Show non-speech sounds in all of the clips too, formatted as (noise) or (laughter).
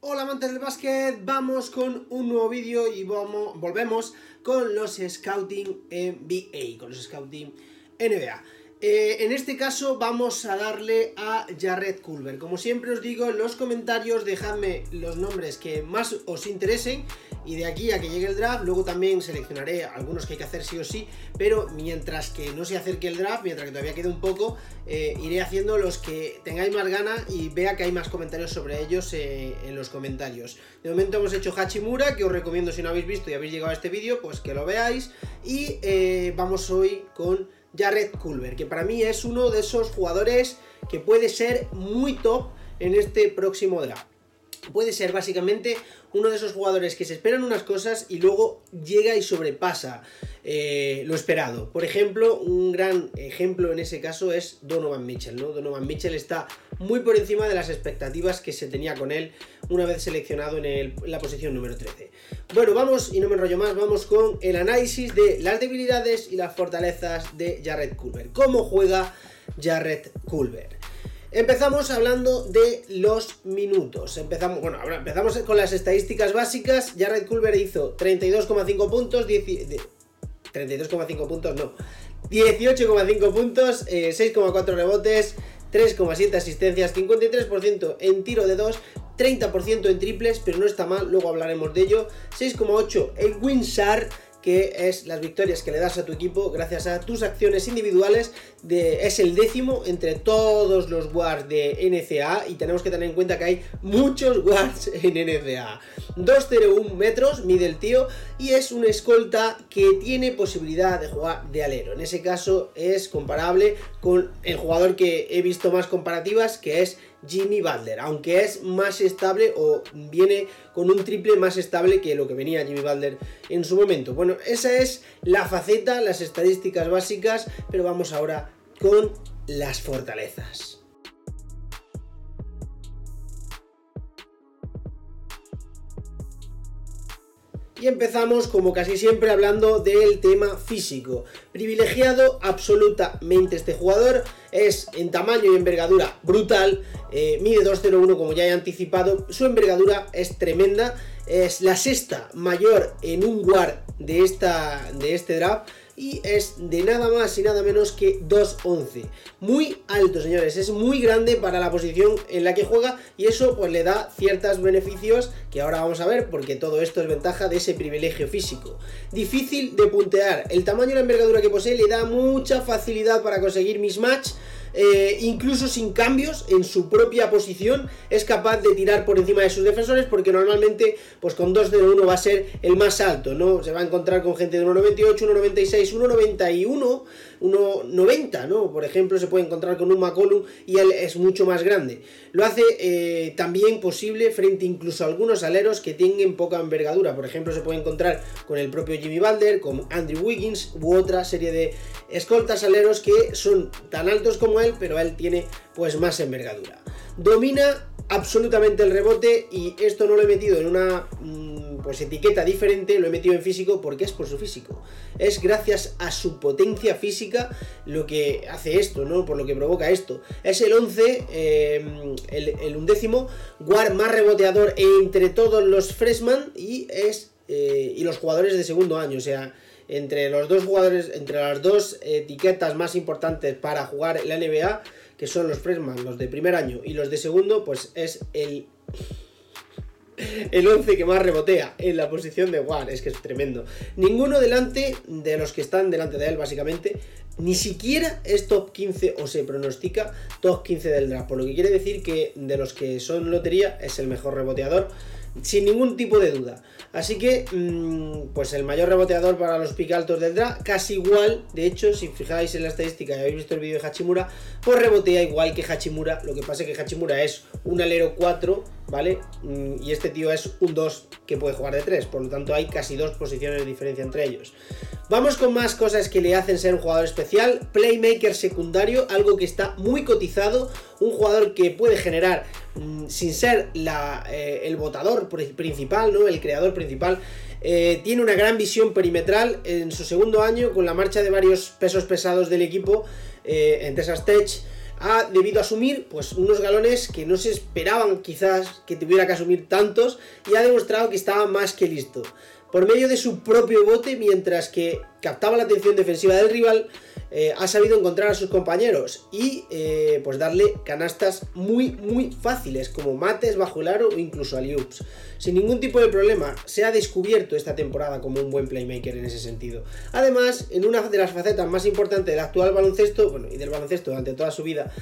Hola amantes del básquet, vamos con un nuevo vídeo y vamos, volvemos con los Scouting NBA, con los Scouting NBA. Eh, en este caso vamos a darle a Jared Culver. Como siempre os digo, en los comentarios dejadme los nombres que más os interesen y de aquí a que llegue el draft, luego también seleccionaré algunos que hay que hacer sí o sí, pero mientras que no se acerque el draft, mientras que todavía quede un poco, eh, iré haciendo los que tengáis más gana y vea que hay más comentarios sobre ellos eh, en los comentarios. De momento hemos hecho Hachimura, que os recomiendo si no habéis visto y habéis llegado a este vídeo, pues que lo veáis. Y vamos hoy con Jared Culver, que para mí es uno de esos jugadores que puede ser muy top en este próximo draft. Puede ser básicamente uno de esos jugadores que se esperan unas cosas y luego llega y sobrepasa eh, lo esperado. Por ejemplo, un gran ejemplo en ese caso es Donovan Mitchell. ¿no? Donovan Mitchell está muy por encima de las expectativas que se tenía con él una vez seleccionado en, la posición número 13. Bueno, vamos, y no me enrollo más, vamos con el análisis de las debilidades y las fortalezas de Jared Culver. ¿Cómo juega Jared Culver? Empezamos hablando de los minutos. Empezamos, bueno, ahora empezamos con las estadísticas básicas. Jared Culver hizo 32,5 puntos, 32,5 puntos, no. 18,5 puntos, 6,4 eh, rebotes, 3,7 asistencias, 53% en tiro de 2, 30% en triples, pero no está mal, luego hablaremos de ello. 6,8 en Winsar que es las victorias que le das a tu equipo gracias a tus acciones individuales. De, es el décimo entre todos los guards de NCA y tenemos que tener en cuenta que hay muchos guards (laughs) en NCA. 201 metros mide el tío y es un escolta que tiene posibilidad de jugar de alero. En ese caso es comparable con el jugador que he visto más comparativas que es Jimmy Butler, aunque es más estable o viene con un triple más estable que lo que venía Jimmy Butler en su momento. Bueno, esa es la faceta, las estadísticas básicas, pero vamos ahora con las fortalezas. Y empezamos, como casi siempre, hablando del tema físico. Privilegiado absolutamente este jugador. Es en tamaño y envergadura brutal. Eh, mide 2.01 como ya he anticipado. Su envergadura es tremenda. Es la sexta mayor en un guard de, esta, de este draft y es de nada más y nada menos que 2.11. Muy alto, señores, es muy grande para la posición en la que juega y eso pues le da ciertos beneficios que ahora vamos a ver porque todo esto es ventaja de ese privilegio físico. Difícil de puntear, el tamaño y la envergadura que posee le da mucha facilidad para conseguir mismatch eh, incluso sin cambios en su propia posición, es capaz de tirar por encima de sus defensores porque normalmente pues con 2-0-1 va a ser el más alto, ¿no? Se va a encontrar con gente de 1.98, 1.96, 1.91, 1.90, ¿no? Por ejemplo, se puede encontrar con un McCollum y él es mucho más grande. Lo hace eh, también posible frente incluso a algunos aleros que tengan poca envergadura. Por ejemplo, se puede encontrar con el propio Jimmy Balder, con Andrew Wiggins u otra serie de escoltas aleros que son tan altos como él, pero él tiene pues más envergadura. Domina absolutamente el rebote y esto no lo he metido en una mm, pues etiqueta diferente, lo he metido en físico porque es por su físico. Es gracias a su potencia física lo que hace esto, ¿no? Por lo que provoca esto. Es el 11, eh, el, undécimo guard más reboteador entre todos los freshman y es eh, y los jugadores de segundo año, o sea, entre los dos jugadores, entre las dos etiquetas más importantes para jugar la NBA, que son los freshman, los de primer año y los de segundo, pues es el el 11 que más rebotea en la posición de guard, es que es tremendo. Ninguno delante de los que están delante de él, básicamente, ni siquiera es top 15 o se pronostica top 15 del draft, por lo que quiere decir que de los que son lotería es el mejor reboteador sin ningún tipo de duda. Así que, mm, pues el mayor reboteador para los pick altos del draft, casi igual, de hecho, si fijáis en la estadística y habéis visto el vídeo de Hachimura, pues rebotea igual que Hachimura, lo que pasa es que Hachimura es un alero 4, ¿vale? Mm, y este tío es un 2 que puede jugar de 3, por lo tanto hay casi dos posiciones de diferencia entre ellos. Vamos con más cosas que le hacen ser un jugador especial, playmaker secundario, algo que está muy cotizado, un jugador que puede generar Mm, sin ser eh, el votador principal, ¿no? el creador principal, eh, tiene una gran visión perimetral en su segundo año con la marcha de varios pesos pesados del equipo eh, en Texas Tech ha debido asumir pues unos galones que no se esperaban quizás que tuviera que asumir tantos y ha demostrado que estaba más que listo. Por medio de su propio bote, mientras que captaba la atención defensiva del rival, eh, ha sabido encontrar a sus compañeros y eh, pues darle canastas muy muy fáciles como mates bajo el aro o incluso aliups. Sin ningún tipo de problema, se ha descubierto esta temporada como un buen playmaker en ese sentido. Además, en una de las facetas más importantes del actual baloncesto, bueno, y del baloncesto durante toda su vida,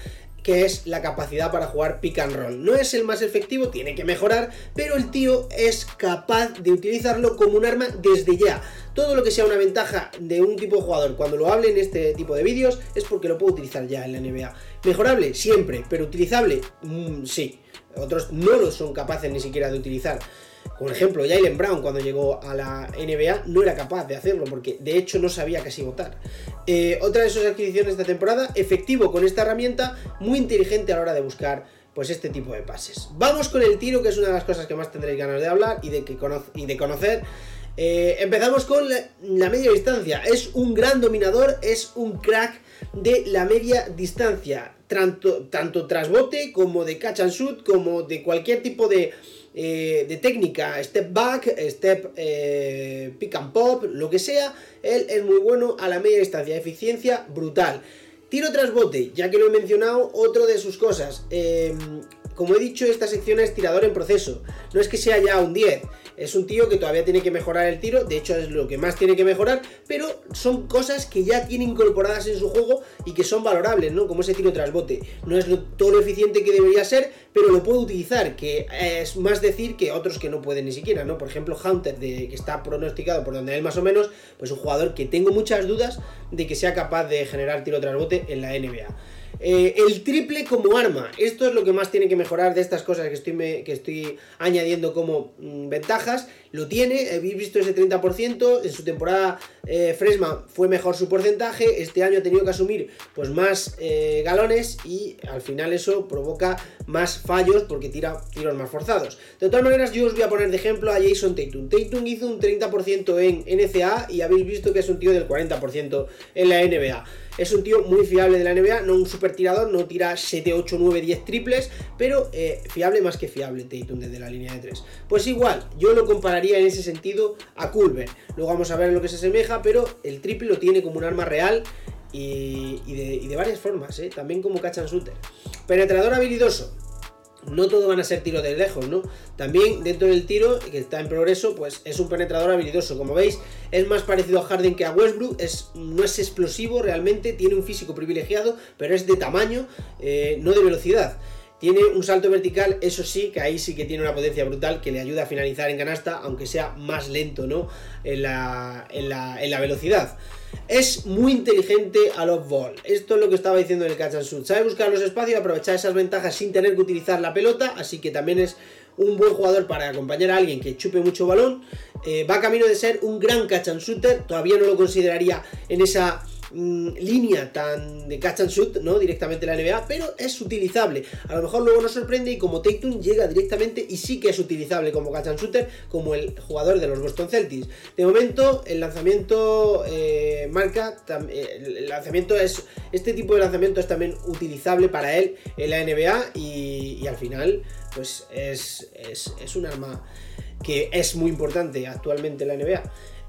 que es la capacidad para jugar pick and roll. No es el más efectivo, tiene que mejorar, pero el tío es capaz de utilizarlo como un arma desde ya todo lo que sea una ventaja de un tipo de jugador cuando lo hable en este tipo de vídeos es porque lo puedo utilizar ya en la NBA. Mejorable, siempre, pero utilizable, mm, sí. Otros no lo son capaces ni siquiera de utilizar. Por ejemplo, Jalen Brown cuando llegó a la NBA no era capaz de hacerlo porque de hecho no sabía casi votar. Eh, otra de sus adquisiciones de temporada, efectivo con esta herramienta, muy inteligente a la hora de buscar pues este tipo de pases. Vamos con el tiro, que es una de las cosas que más tendréis ganas de hablar y de, que y de conocer. Eh, empezamos con la, media distancia. Es un gran dominador, es un crack de la media distancia. Tanto, tanto tras bote como de catch and shoot, como de cualquier tipo de, eh, técnica, step back, step eh, pick and pop, lo que sea. Él es muy bueno a la media distancia, eficiencia brutal. Tiro tras bote, ya que lo he mencionado, otro de sus cosas. Como he dicho, esta sección es tirador en proceso. No es que sea ya un 10. Es un tío que todavía tiene que mejorar el tiro, de hecho es lo que más tiene que mejorar, pero son cosas que ya tiene incorporadas en su juego y que son valorables, ¿no? Como ese tiro tras bote. No es todo lo eficiente que debería ser, pero lo puede utilizar, que es más decir que otros que no pueden ni siquiera, ¿no? Por ejemplo, Hunter, que está pronosticado por donde él más o menos, pues un jugador que tengo muchas dudas de que sea capaz de generar tiro tras bote en la NBA. Eh, el triple como arma. Esto es lo que más tiene que mejorar de estas cosas que estoy, que estoy añadiendo como mm, ventajas. Lo tiene, habéis visto ese 30%. En su temporada eh, Fresma fue mejor su porcentaje. Este año ha tenido que asumir pues, más eh, galones y al final eso provoca más fallos porque tira tiros más forzados. De todas maneras, yo os voy a poner de ejemplo a Jason Tatum. Tatum hizo un 30% en NCA y habéis visto que es un tío del 40% en la NBA. Es un tío muy fiable de la NBA, no un super tirador, no tira 7, 8, 9, 10 triples, pero eh, fiable más que fiable Tatum desde la línea de 3. Pues igual, yo lo compararía en ese sentido a Culver. Luego vamos a ver lo que se asemeja, pero el triple lo tiene como un arma real y, de, varias formas, ¿eh? también como catch and shooter. Penetrador habilidoso no todo van a ser tiros de lejos, ¿no? También dentro del tiro, que está en progreso, pues es un penetrador habilidoso. Como veis, es más parecido a Harden que a Westbrook, es, no es explosivo realmente, tiene un físico privilegiado, pero es de tamaño, eh, no de velocidad. Tiene un salto vertical, eso sí, que ahí sí que tiene una potencia brutal que le ayuda a finalizar en canasta, aunque sea más lento, ¿no? En la, en la, en la velocidad. Es muy inteligente a los ball. Esto es lo que estaba diciendo en el catch and shoot. Sabe buscar los espacios y aprovechar esas ventajas sin tener que utilizar la pelota, así que también es un buen jugador para acompañar a alguien que chupe mucho balón. Eh, va camino de ser un gran catch and shooter. Todavía no lo consideraría en esa Mm, línea tan de catch and shoot, ¿no? Directamente la NBA, pero es utilizable. A lo mejor luego nos sorprende y como Tatum llega directamente y sí que es utilizable como catch and shooter, como el jugador de los Boston Celtics. De momento, el lanzamiento eh, marca, eh, el lanzamiento es, este tipo de lanzamiento es también utilizable para él en la NBA y, al final, pues es, es, es un arma que es muy importante actualmente en la NBA.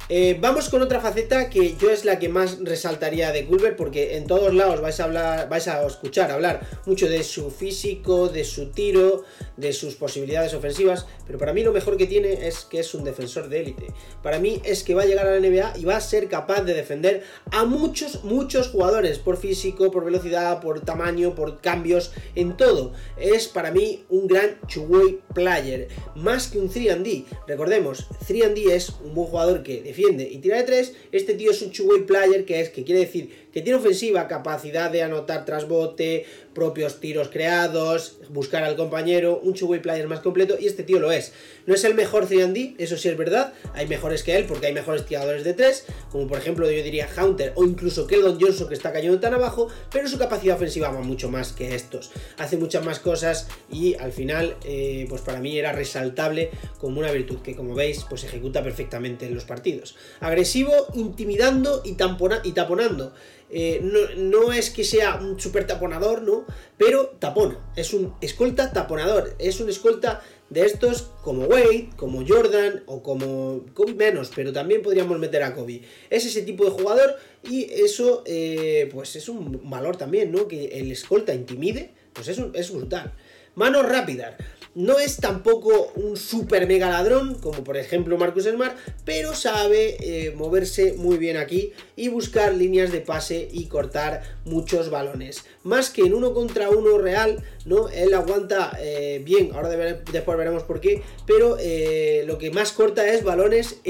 Eh, vamos con otra faceta que yo es la que más resaltaría de Culver porque en todos lados vais a hablar, vais a escuchar hablar mucho de su físico, de su tiro, de sus posibilidades ofensivas, pero para mí lo mejor que tiene es que es un defensor de élite. Para mí es que va a llegar a la NBA y va a ser capaz de defender a muchos, muchos jugadores por físico, por velocidad, por tamaño, por cambios, en todo. Es para mí un gran two-way player, más que un 3D. Recordemos, 3D es un buen jugador que defiende y tira de 3, este tío es un two-way player que es que quiere decir que tiene ofensiva, capacidad de anotar tras bote, propios tiros creados, buscar al compañero, un two player más completo y este tío lo es. No es el mejor 3D, eso sí es verdad, hay mejores que él porque hay mejores tiradores de 3, como por ejemplo yo diría Hunter o incluso Keldon Johnson que está cayendo tan abajo, pero su capacidad ofensiva va mucho más que estos. Hace muchas más cosas y al final eh, pues para mí era resaltable como una virtud que como veis pues ejecuta perfectamente en los partidos. Agresivo, intimidando y taponando. Eh, no, es que sea un super taponador, ¿no? pero tapona. Es un escolta taponador. Es un escolta de estos como Wade, como Jordan o como Kobe menos, pero también podríamos meter a Kobe. Es ese tipo de jugador y eso eh, pues es un valor también, ¿no? Que el escolta intimide, pues es, es brutal. Manos rápidas. No es tampoco un super mega ladrón, como por ejemplo Marcus Smart, pero sabe eh, moverse muy bien aquí y buscar líneas de pase y cortar muchos balones. Más que en uno contra uno real, ¿no? Él aguanta eh, bien, ahora después veremos por qué, pero eh, lo que más corta es balones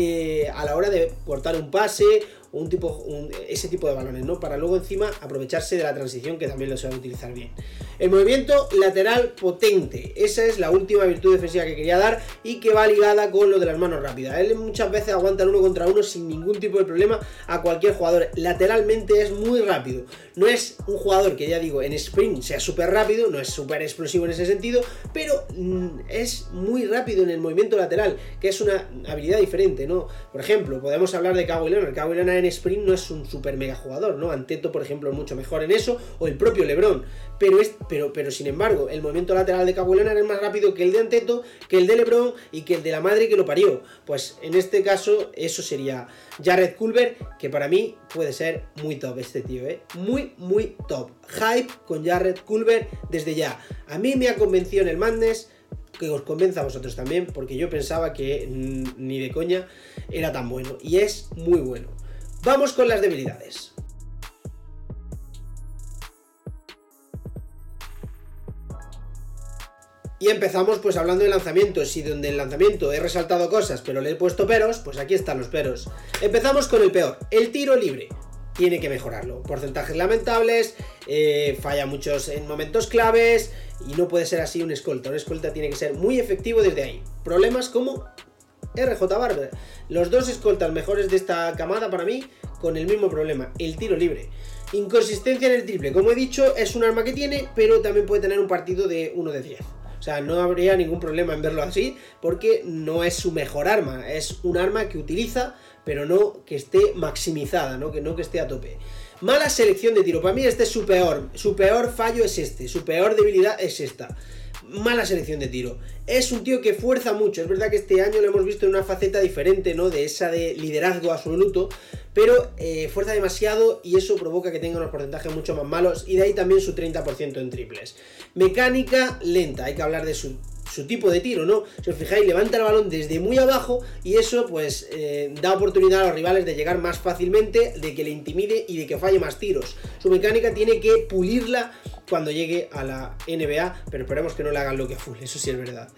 a la hora de cortar un pase un tipo, ese tipo de balones, ¿no? Para luego encima aprovecharse de la transición que también lo sabe utilizar bien. El movimiento lateral potente, esa es la última virtud defensiva que quería dar y que va ligada con lo de las manos rápidas. Él muchas veces aguanta el uno contra uno sin ningún tipo de problema a cualquier jugador. Lateralmente es muy rápido. No es un jugador que ya digo en sprint sea súper rápido, no es súper explosivo en ese sentido, pero mm, es muy rápido en el movimiento lateral, que es una habilidad diferente, ¿no? Por ejemplo, podemos hablar de Kawhi Leonard. Kawhi Leonard en sprint no es un super mega jugador, ¿no? Anteto, por ejemplo, es mucho mejor en eso, o el propio LeBron. Pero, es, pero, pero sin embargo, el movimiento lateral de Kawhi Leonard es más rápido que el de Anteto, que el de LeBron y que el de la madre que lo parió. Pues en este caso, eso sería Jared Culver, que para mí puede ser muy top este tío, ¿eh? Muy, muy top. Hype con Jared Culver desde ya. A mí me ha convencido en el Madness que os convenza a vosotros también, porque yo pensaba que ni de coña era tan bueno. Y es muy bueno. Vamos con las debilidades. Y empezamos pues hablando de lanzamientos y donde el lanzamiento he resaltado cosas pero le he puesto peros, pues aquí están los peros. Empezamos con el peor, el tiro libre. Tiene que mejorarlo. Porcentajes lamentables, eh, falla muchos en momentos claves y no puede ser así un escolta. Un escolta tiene que ser muy efectivo desde ahí. Problemas como RJ Barber. Los dos escoltas mejores de esta camada para mí con el mismo problema, el tiro libre. Inconsistencia en el triple. Como he dicho, es un arma que tiene, pero también puede tener un partido de 1 de 10. O sea, no habría ningún problema en verlo así, porque no es su mejor arma. Es un arma que utiliza, pero no que esté maximizada, ¿no? Que no que esté a tope. Mala selección de tiro. Para mí este es su peor. Su peor fallo es este. Su peor debilidad es esta mala selección de tiro. Es un tío que fuerza mucho. Es verdad que este año lo hemos visto en una faceta diferente, ¿no? De esa de liderazgo absoluto. Pero eh, fuerza demasiado y eso provoca que tenga unos porcentajes mucho más malos. Y de ahí también su 30% en triples. Mecánica lenta. Hay que hablar de su su tipo de tiro, ¿no? Si os fijáis, levanta el balón desde muy abajo y eso pues eh, da oportunidad a los rivales de llegar más fácilmente, de que le intimide y de que falle más tiros. Su mecánica tiene que pulirla cuando llegue a la NBA, pero esperemos que no le hagan lo que a full, eso sí es verdad.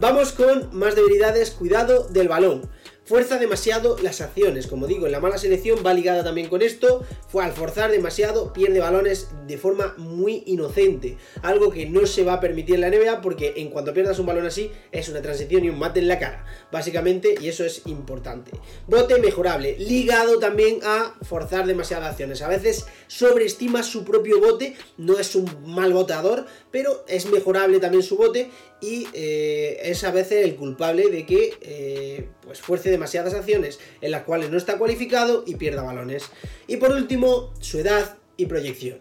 Vamos con más debilidades, cuidado del balón. Fuerza demasiado las acciones, como digo, en la mala selección va ligada también con esto, fue al forzar demasiado, pierde balones de forma muy inocente, algo que no se va a permitir en la NBA porque en cuanto pierdas un balón así es una transición y un mate en la cara, básicamente, y eso es importante. Bote mejorable, ligado también a forzar demasiadas acciones, a veces sobreestima su propio bote, no es un mal botador, pero es mejorable también su bote y eh, es a veces el culpable de que eh, pues fuerce demasiadas acciones en las cuales no está cualificado y pierda balones. Y por último, su edad y proyección.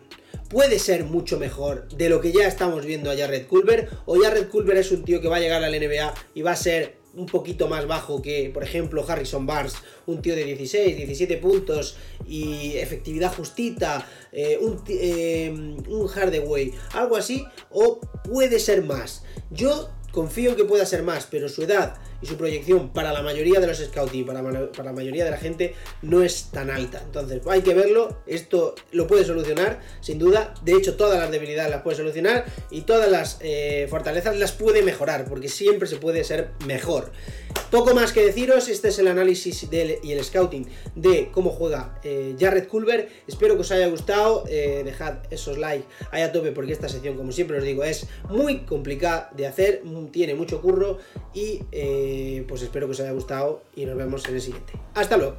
Puede ser mucho mejor de lo que ya estamos viendo a Jared Culver, o Jared Culver es un tío que va a llegar al NBA y va a ser un poquito más bajo que, por ejemplo, Harrison Barnes, un tío de 16, 17 puntos y efectividad justita, eh, un, eh, un Hardaway, algo así, o puede ser más. Yo confío en que pueda ser más, pero su edad y su proyección para la mayoría de los scouting, para, para la mayoría de la gente, no es tan alta. Entonces, hay que verlo, esto lo puede solucionar, sin duda. De hecho, todas las debilidades las puede solucionar y todas las eh, fortalezas las puede mejorar, porque siempre se puede ser mejor. Poco más que deciros, este es el análisis y el scouting de cómo juega eh, Jared Culver. Espero que os haya gustado, eh, dejad esos likes ahí a tope porque esta sección, como siempre os digo, es muy complicada de hacer, tiene mucho curro y pues espero que os haya gustado y nos vemos en el siguiente. Hasta luego.